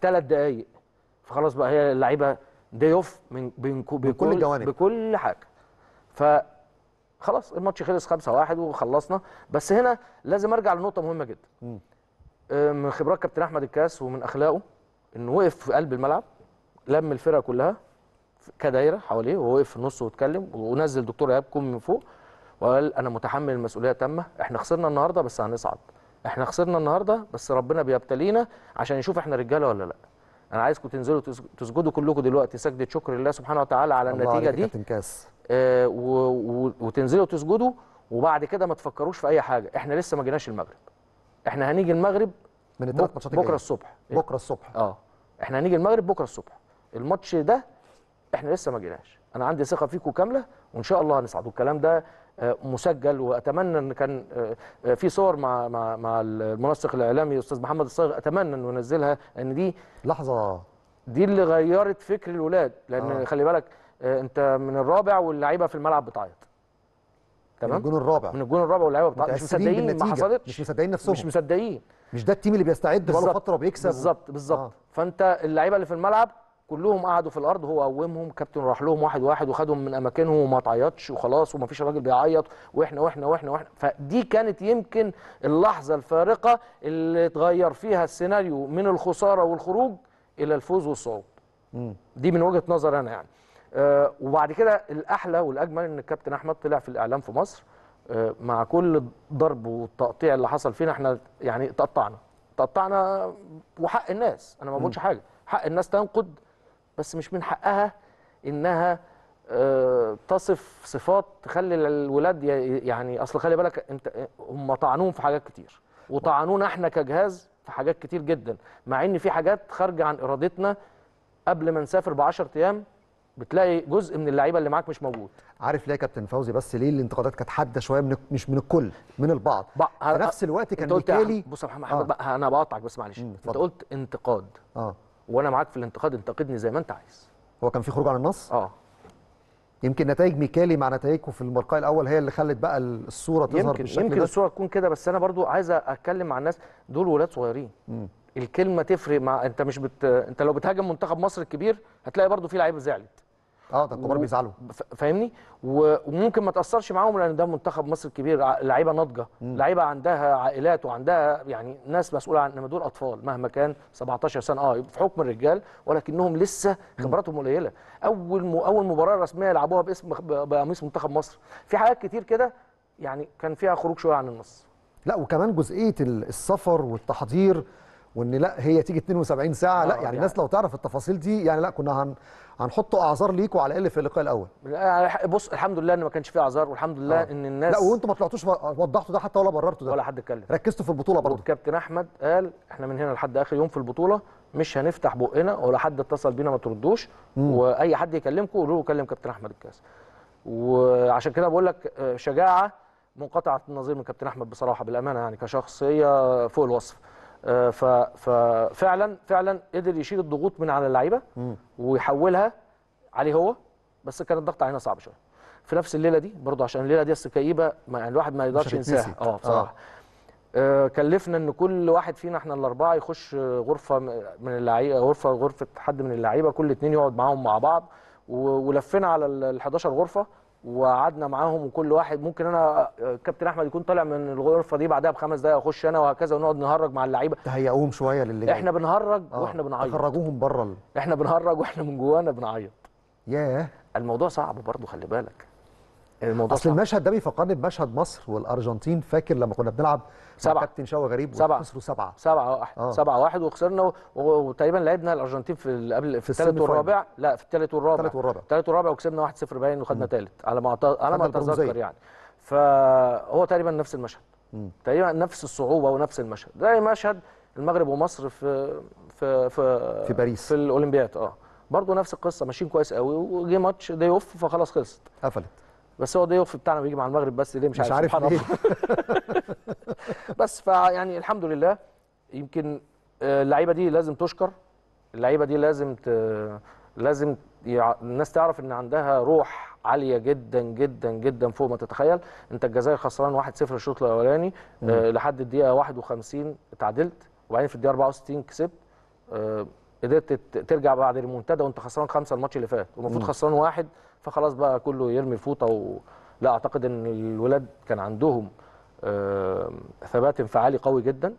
ثلاث دقائق فخلاص بقى هي اللعيبة day off من بكل الجوانب. بكل حاجة. ف خلاص الماتش خلص 5 1 وخلصنا. بس هنا لازم أرجع لنقطة مهمة جدا. آه، من خبرات كابتن أحمد الكاس ومن أخلاقه إنه وقف في قلب الملعب لم الفرقة كلها كدايرة حواليه ووقف في النص واتكلم ونزل دكتور إيهاب الكومي من فوق وقال أنا متحمل المسؤولية تامه إحنا خسرنا النهارده بس هنصعد. إحنا خسرنا النهارده بس ربنا بيبتلينا عشان يشوف إحنا رجاله ولا لا. أنا عايزكم تنزلوا تس- تسجدوا كلكم دلوقتي سجدة شكر لله سبحانه وتعالى على النتيجة دي. كابتن كاس. آه، و- و- وتنزلوا تسجدوا وبعد كده ما تفكروش في أي حاجة. إحنا لسه ما جيناش المغرب. إحنا هنيجي المغرب من الثلاث بك- ماتشات بكرة. الصبح. بكرة الصبح. آه. إحنا هنيجي المغرب بكرة الصبح. الماتش ده إحنا لسه ما جيناش. أنا عندي ثقة فيكم كاملة وإن شاء الله هنصعد والكلام ده مسجل وأتمنى أن كان آه، في صور مع مع مع المنسق الإعلامي أستاذ محمد الصاغ أتمنى انه ينزلها ان دي لحظة دي اللي غيرت فكر الولاد لأن آه. خلي بالك آه، أنت من الرابع واللعيبة في الملعب بتعيط من تمام الجون الرابع من الجون الرابع واللعيبة بتعيط مش مصدقين ما. حصلتش مش مصدقين نفسهم مش مصدقين مش ده التيم اللي بيستعد بقاله. فترة وبيكسب بالظبط بالظبط. آه. فأنت اللعيبة اللي في الملعب كلهم قعدوا في الأرض هو قومهم كابتن راح لهم واحد واحد وخدهم من أماكنهم وما تعيطش وخلاص وما فيش راجل بيعيط وإحنا وإحنا وإحنا وإحنا. فدي كانت يمكن اللحظة الفارقة اللي اتغير فيها السيناريو من الخسارة والخروج إلى الفوز والصعود. دي من وجهة نظر أنا يعني. آه وبعد كده الأحلى والأجمل إن الكابتن أحمد طلع في الإعلام في مصر. آه مع كل الضرب والتقطيع اللي حصل فينا إحنا يعني تقطعنا تقطعنا وحق الناس. أنا ما بقولش حاجة حق الناس تنقد بس مش من حقها إنها آه، تصف صفات تخلي الولاد يعني أصل خلي بالك أنت هم طعنوهم في حاجات كتير وطعنونا إحنا كجهاز في حاجات كتير جدا مع إن في حاجات خارجة عن إرادتنا قبل ما نسافر ب 10 أيام بتلاقي جزء من اللعيبة اللي معاك مش موجود. عارف ليه يا كابتن فوزي؟ بس ليه الانتقادات كانت حادة شوية من مش من الكل من البعض؟ في نفس الوقت كان ميكالي بص يا محمد آه. بقى أنا بقطعك بس معلش. أنت. قلت انتقاد. آه. وأنا معاك في الانتقاد انتقدني زي ما انت عايز. هو كان في خروج عن النص؟ آه. يمكن نتائج ميكالي مع نتائجكم في اللقاء الأول هي اللي خلت بقى الصورة تظهر يمكن بالشكل يمكن ده. الصورة تكون كده بس أنا برضو عايز أتكلم مع الناس. دول ولاد صغيرين. مم. الكلمة تفرق مع أنت مش بت... أنت لو بتهاجم منتخب مصر الكبير هتلاقي برضو في لعيبه زعلت. آه ده الكبار و- بيزعلوا. فاهمني؟ و- وممكن ما تأثرش معاهم لأن ده منتخب مصر الكبير لعيبة ناضجة لعيبة عندها عائلات وعندها يعني ناس مسؤولة عن انما دول أطفال مهما كان 17 سنة. آه في حكم الرجال ولكنهم لسه خبراتهم قليلة. أول م... أول مباراة رسمية يلعبوها باسم بقميص منتخب مصر. في حاجات كتير كده يعني كان فيها خروج شوية عن النص. لا وكمان جزئية ال- السفر والتحضير وإن لأ هي تيجي 72 ساعة آه، لا يعني يعني- الناس لو تعرف التفاصيل دي يعني لأ كنا هن هنحطوا أعذار ليكوا على الأقل في اللقاء الأول. لا، بص الحمد لله إن ما كانش فيه أعذار والحمد لله آه. إن الناس لأ وأنتوا ما طلعتوش وضحتوا ده حتى ولا بررتوا ده. ولا حد اتكلم. ركزتوا في البطولة برضه. والكابتن أحمد قال إحنا من هنا لحد آخر يوم في البطولة مش هنفتح بقنا ولا حد اتصل بينا ما تردوش وأي حد يكلمكم قولوا له كلم كابتن أحمد الكاس. وعشان كده بقول لك آه، شجاعة منقطعة النظير من كابتن أحمد بصراحة بالأمانة يعني كشخصية فوق الوصف. آه، ففعلا فعلا قدر يشيل الضغوط من على اللعيبة ويحولها عليه هو بس كان الضغط علينا صعب شوية. في نفس الليلة دي برضه عشان الليلة دي كئيبة يعني الواحد ما يقدرش. ينساها. آه بصراحة. آه، كلفنا إن كل واحد فينا إحنا الأربعة يخش آه، غرفه من اللعيبة غرفه غرفة حد من اللعيبة كل اتنين يقعد معاهم مع بعض ولفينا على ال 11 غرفة وقعدنا معاهم وكل واحد ممكن أنا آه، كابتن احمد يكون طالع من الغرفة دي بعدها بخمس دقائق اخش أنا وهكذا ونقعد نهرج مع اللعيبة. تهيئوهم شوية للي جاي. إحنا بنهرج آه، وإحنا بنعيط. تخرجوهم بره ال... إحنا بنهرج وإحنا من جوانا بنعيط. ياه. الموضوع صعب برضه خلي بالك. الموضوع أصل صعب. المشهد ده بيفكرني بمشهد مصر والأرجنتين فاكر لما كنا بنلعب سبعة. كابتن شوقي غريب سبعة. وخسروا سبعة. سبعة واحد. آه. سبعة واحد وخسرنا وتقريبا لعبنا الأرجنتين في قبل في الثالث. والرابع. لا في الثالث والرابع. الثالث والرابع. الثالث والرابع وكسبنا 1-0 باين وخدنا ثالث على ما على ما. أتذكر يعني. فهو تقريبا نفس المشهد. تقريبا نفس الصعوبة ونفس المشهد. زي مشهد المغرب ومصر في في في في باريس. في الأولمبياد. آه. برضه نفس القصة. ماشيين كويس قوي. وجه ماتش day off فخلاص خلصت. قفلت. بس هو off بتاعنا بيجي مع المغرب بس ليه؟ مش, مش عارف. سبحان ليه. بس فيعني الحمد لله يمكن آه، اللعيبة دي لازم تشكر. اللعيبة دي لازم ت... لازم يع... الناس تعرف إن عندها روح عالية جدا جدا جدا فوق ما تتخيل. أنت الجزائر خسران 1-0 الشوط الأولاني آه لحد الدقيقة 51 اتعادلت وبعدين في الدقيقة 64 كسبت. آه قدرت ترجع بعد المنتدى وانت خسران خمسة الماتش اللي فات والمفروض خسران واحد فخلاص بقى كله يرمي الفوطة و... لا أعتقد إن الولاد كان عندهم ثبات انفعالي قوي جدا.